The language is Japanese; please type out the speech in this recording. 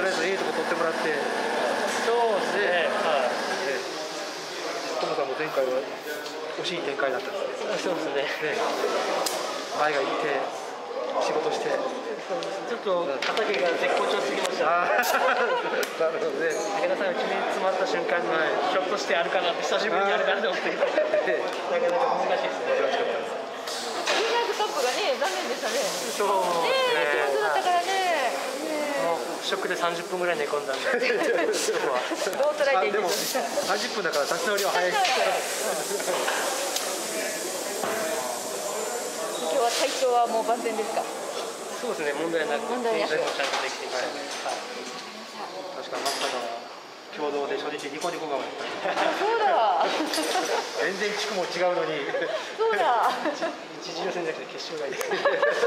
とりあえずいいとこ取ってもらって。そうですね。はい。トモさんも前回は惜しい展開だったんですそうですね。ね前が行って仕事して。ちょっと畑が絶好調すぎました。ああ なるほどね。武田さんが決め詰まった瞬間に、ひょっとしてあるかなって久しぶりにあるかなと思って なかなか難しいですねリーダーズトップがね残念でしたね。そうねえ上手だったからね。ねもうショックで30分ぐらい寝込んだんで 今日はえどう捉えていいあでもですか。30分だから立ち直りは早い今日は体調はもう万全ですか？そうですね問題なく問題なくちゃんとできています、はい確かに松坂は共同で初日ニコニコ顔。全然地区も違うのにそうだ。一次予選じゃなくて決勝がいいです